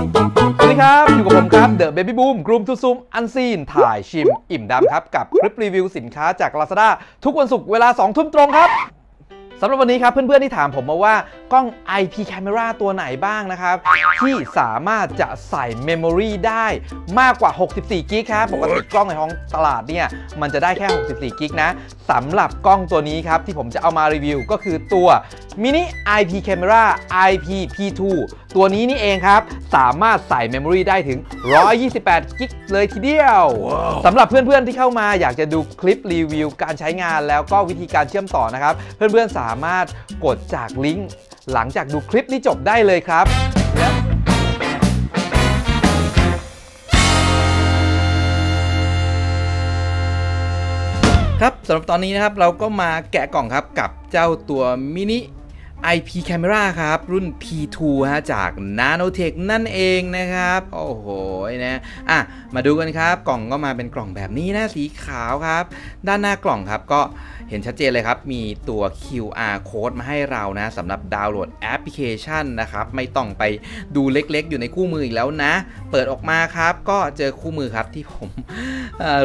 สวัสดีครับ อยู่กับผมครับเดอะเบบี้บูมกลุ่มทุซุมอันซีน ถ่ายชิม อิ่มดำครับ กับคลิปรีวิวสินค้าจาก Lazada ทุกวันศุกร์เวลา 2 ทุ่มตรงครับ สำหรับวันนี้ครับเพื่อนๆที่ถามผมมาว่ากล้อง IP Camera ตัวไหนบ้างนะครับ ที่สามารถจะใส่เมมโมรีได้มากกว่า 64 กิกครับปกติกล้องในท้องตลาดเนี่ย มันจะได้แค่ 64 กิกนะสำหรับกล้องตัวนี้ครับ ที่ผมจะเอามารีวิวก็คือตัว Mini IP Camera IP P2 ตัวนี้นี่เองครับ สามารถใส่ memory ได้ถึง 128 กิ๊กเลยทีเดียวสำหรับเพื่อนๆที่เข้ามาอยากจะดูคลิปรีวิว การใช้งานแล้วก็วิธีการเชื่อมต่อนะครับ เพื่อนๆสามารถกดจากลิงก์หลังจากดูคลิปนี้จบได้เลยครับครับสำหรับตอนนี้นะครับเราก็มาแกะกล่องครับกับเจ้าตัวมินิ IP Camera ครับ รุ่น P2 ฮะจาก Nanotech นั่นเองนะครับ โอ้โหนะอะมาดูกันครับ กล่องก็มาเป็นกล่องแบบนี้นะสีขาวครับ ด้านหน้ากล่องครับก็เห็นชัดเจนเลยครับ มีตัว QR code มาให้เรานะสำหรับดาวน์โหลดแอปพลิเคชันนะครับ ไม่ต้องไปดูเล็กๆ อยู่ในคู่มืออีกแล้วนะ เปิดออกมาครับ ก็เจอคู่มือครับที่ผม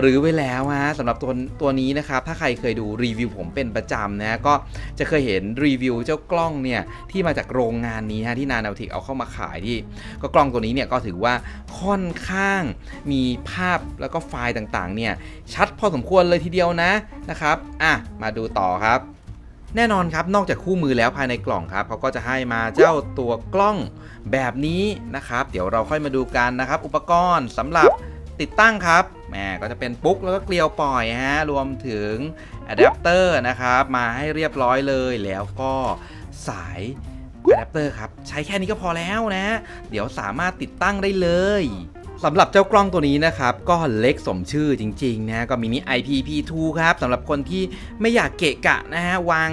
หรือไว้แล้วฮะสำหรับตัวตัวนี้นะครับ ถ้าใครเคยดูรีวิวผมเป็นประจำนะก็จะเคยเห็นรีวิวเจ้ากล้องเนี่ยที่มาจากโรงงานนี้ฮะที่นานาทิกเอาเข้ามาขายที่ ก็กล้องตัวนี้เนี่ยก็ถือว่าค่อนข้างมีภาพแล้วก็ไฟล์ต่างๆเนี่ยชัดพอสมควรเลยทีเดียวนะนะครับอะมาดูต่อครับแน่นอนครับ นอกจากคู่มือแล้วภายในกล่องครับเขาก็จะให้มาเจ้าตัวกล้องแบบนี้นะครับ เดี๋ยวเราค่อยมาดูกันนะครับ อุปกรณ์สำหรับติดตั้งครับแหมก็จะเป็นพุกแล้วก็เกลียวปล่อยฮะรวมถึงอะแดปเตอร์นะครับ มาให้เรียบร้อยเลยแล้วก็ สายอะแดปเตอร์ครับ ใช้แค่นี้ก็พอแล้วนะ เดี๋ยวสามารถติดตั้งได้เลยสำหรับเจ้ากล้องตัวนี้นะครับ ก็เล็กสมชื่อจริงๆนะ ก็ mini IP P2 ครับสำหรับคนที่ไม่อยากเกะกะนะฮะ วาง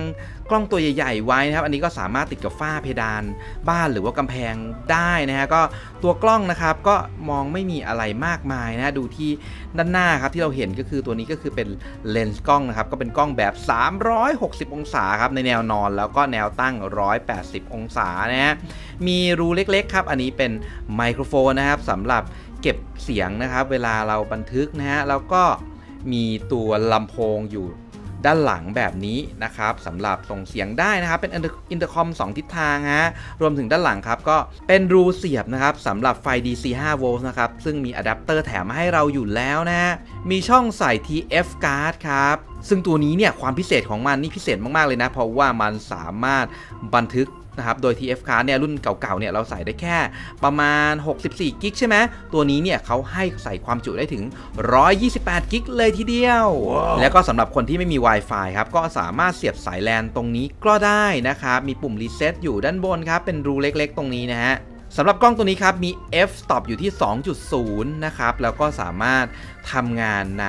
กล้องตัวใหญ่ ๆ ไว้นะครับ อันนี้ก็สามารถติดกับฝ้าเพดานบ้านหรือว่ากำแพงได้นะฮะ ก็ตัวกล้องนะครับก็มองไม่มีอะไรมากมายนะ ดูที่ด้านหน้าครับที่เราเห็นก็คือตัวนี้ก็คือเป็นเลนส์กล้องนะครับ ก็เป็นกล้องแบบ 360 องศาครับในแนวนอนแล้วก็แนวตั้ง 180 องศานะฮะ มีรูเล็กๆครับ อันนี้เป็นไมโครโฟนนะครับสำหรับเก็บเสียงนะครับ เวลาเราบันทึกนะฮะ แล้วก็มีตัวลำโพงอยู่ ด้านหลังแบบนี้นะครับสำหรับส่งเสียงได้นะครับ เป็นอินเตอร์คอม 2 ทิศทางฮะรวมถึงด้านหลังครับ ก็เป็นรูเสียบนะครับสำหรับไฟ DC 5โวลต์นะครับ ซึ่งมีอะแดปเตอร์แถมมาให้เราอยู่แล้วนะฮะมีช่องใส่ TF card ครับซึ่งตัวนี้เนี่ยความพิเศษของมันนี่พิเศษมาก ๆ เลยนะ เพราะว่ามันสามารถบันทึก นะครับ โดย TF card เนี่ยรุ่นเก่าๆ เนี่ยเราใส่ได้แค่ประมาณ 64 กิ๊กใช่ไหม ตัวนี้เนี่ยเขาให้ใส่ความจุได้ถึง 128 กิ๊กเลยทีเดียว wow. แล้วก็สำหรับคนที่ไม่มี Wi-Fi ครับ ก็สามารถเสียบสายแลนตรงนี้ก็ได้นะครับ มีปุ่ม reset อยู่ด้านบนครับ เป็นรูเล็กๆ ตรงนี้นะฮะสำหรับกล้องตัวนี้ครับ มี f stop อยู่ที่ 2.0 นะครับ แล้วก็สามารถทำงานใน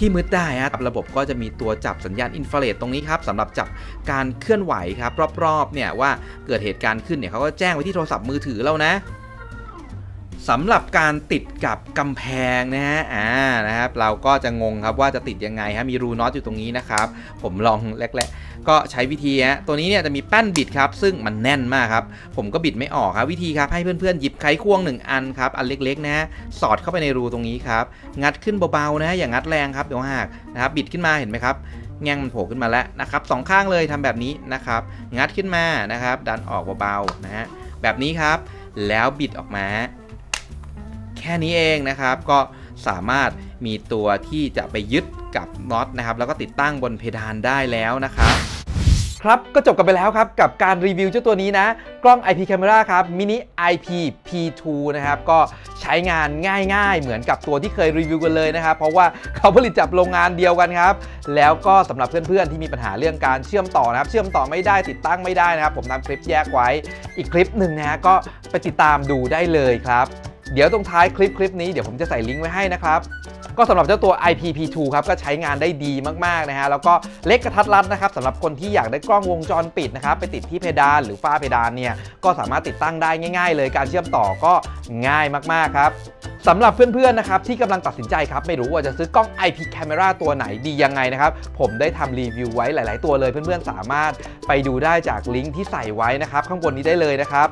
ที่มืดได้ครับระบบก็จะมีตัวจับสัญญาณอินฟราเรดตรงนี้ครับสำหรับจับการเคลื่อนไหวครับรอบๆเนี่ยว่าเกิดเหตุการณ์ขึ้นเนี่ยเขาก็แจ้งไว้ที่โทรศัพท์มือถือเรานะ สำหรับการติดกับกำแพงนะฮะอ่านะครับเราก็จะงงครับว่าจะติดยังไงฮะมีรูน็อตอยู่ตรงนี้นะครับ ผมลองแรกๆก็ใช้วิธีฮะตัวนี้เนี่ยจะมีแป้นบิดครับซึ่งมันแน่นมากครับ ผมก็บิดไม่ออกครับวิธีครับให้เพื่อนๆหยิบไขควง 1 อันครับอันเล็กๆนะฮะสอดเข้าไปในรูตรงนี้ครับงัดขึ้นเบาๆนะฮะอย่างงัดแรงครับเดี๋ยวหักนะครับบิดขึ้นมาเห็นไหมครับแง่งมันโผล่ขึ้นมาแล้วนะครับสองข้างเลยทำแบบนี้นะครับงัดขึ้นมานะครับดันออกเบาๆนะฮะแบบนี้ครับแล้วบิดออกมา แค่นี้เองนะครับ ก็สามารถมีตัวที่จะไปยึดกับน็อตนะครับ แล้วก็ติดตั้งบนเพดานได้แล้วนะครับครับ ก็จบกันไปแล้วครับ กับการรีวิวเจ้าตัวนี้นะ กล้อง IP Camera ครับ Mini IP P2 นะครับ ก็ใช้งานง่ายๆ เหมือนกับตัวที่เคยรีวิวกันเลยนะครับ เพราะว่าเขาผลิตจากโรงงานเดียวกันครับ แล้วก็สำหรับเพื่อนๆ ที่มีปัญหาเรื่องการเชื่อมต่อนะครับ เชื่อมต่อไม่ได้ติดตั้งไม่ได้นะครับ ผมทำคลิปแยกไว้ อีกคลิปหนึ่งนะฮะก็ไปติดตามดูได้เลยครับ เดี๋ยวตรงท้ายคลิปคลิปนี้เดี๋ยวผมจะใส่ลิงก์ไว้ให้นะครับก็สำหรับเจ้าตัว IPP2 ครับก็ใช้งานได้ดีมากๆนะฮะแล้วก็เล็กกระทัดรัดนะครับสำหรับคนที่อยากได้กล้องวงจรปิดนะครับไปติดที่เพดานหรือฝ้าเพดานเนี่ยก็สามารถติดตั้งได้ง่าย ๆ เลยการเชื่อมต่อก็ง่ายมากๆครับสำหรับเพื่อนๆนะครับที่กำลังตัดสินใจครับไม่รู้ว่าจะซื้อกล้อง IP Camera ตัวไหนดียังไงนะครับผมได้ทำรีวิวไว้หลาย ๆ ตัวเลยเพื่อนๆสามารถไปดูได้จากลิงก์ที่ใส่ไว้นะครับข้างบนนี้ได้เลยนะครับ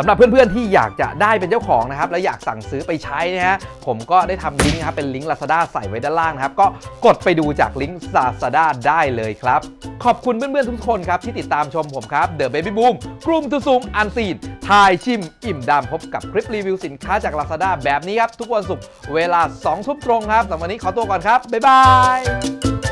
สำหรับเพื่อนๆที่อยากจะได้เป็นเจ้าของนะครับและอยากสั่งซื้อไปใช้นะฮะผมก็ได้ทำลิงก์นะครับเป็นลิงก์ Lazada ใส่ไว้ด้านล่างนะครับก็กดไปดูจากลิงก์ Lazada ได้เลยครับ ขอบคุณเพื่อนๆทุกคนครับที่ติดตามชมผมครับ The Baby Boom กลุ่มทุซุงอันซีนทายชิม อิ่มดำพบกับคลิปรีวิวสินค้าจาก Lazada แบบนี้ครับ ทุกวันศุกร์เวลา2ทุ่มตรงครับสำหรับวันนี้ขอตัวก่อนครับ บ๊ายบาย